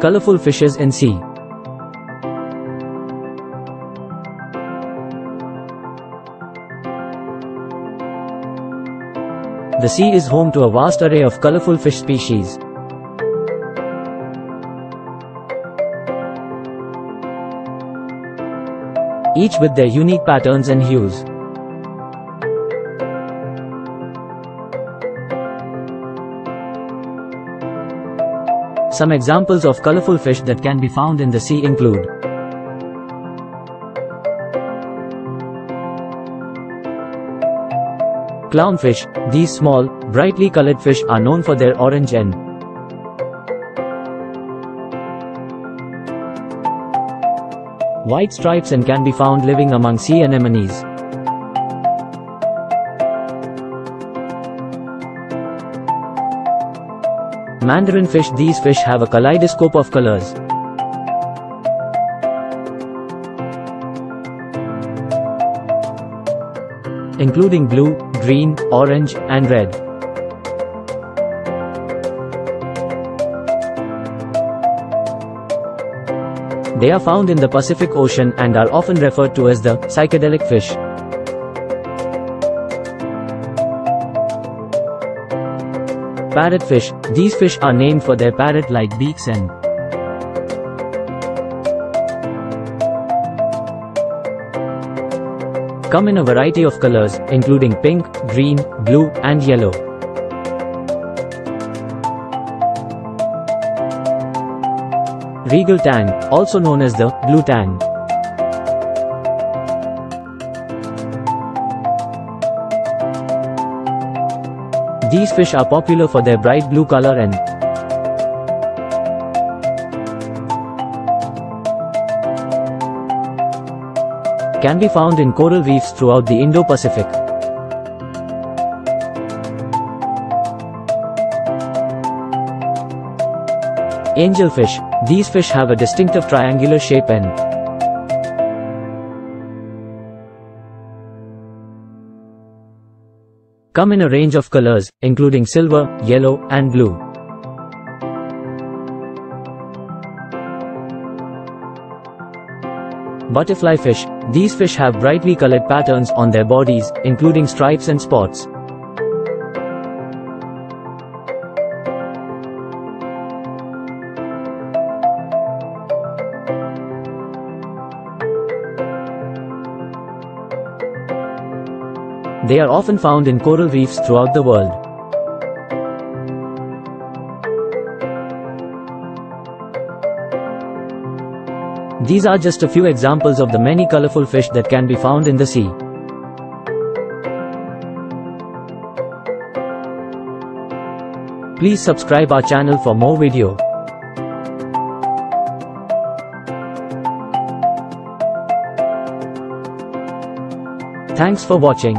Colorful fishes in sea. The sea is home to a vast array of colorful fish species. Each with their unique patterns and hues. Some examples of colorful fish that can be found in the sea include Clownfish, these small, brightly colored fish are known for their orange end. White stripes and can be found living among sea anemones. Mandarin fish These fish have a kaleidoscope of colors. including blue, green, orange, and red. They are found in the Pacific Ocean and are often referred to as the psychedelic fish. Parrotfish, these fish are named for their parrot-like beaks and come in a variety of colors, including pink, green, blue, and yellow. Regal tang, also known as the blue tang. These fish are popular for their bright blue color and can be found in coral reefs throughout the Indo-Pacific. Angelfish. These fish have a distinctive triangular shape and come in a range of colors, including silver, yellow, and blue. Butterfly fish. These fish have brightly colored patterns on their bodies, including stripes and spots. They are often found in coral reefs throughout the world. These are just a few examples of the many colorful fish that can be found in the sea. Please subscribe our channel for more video. Thanks for watching.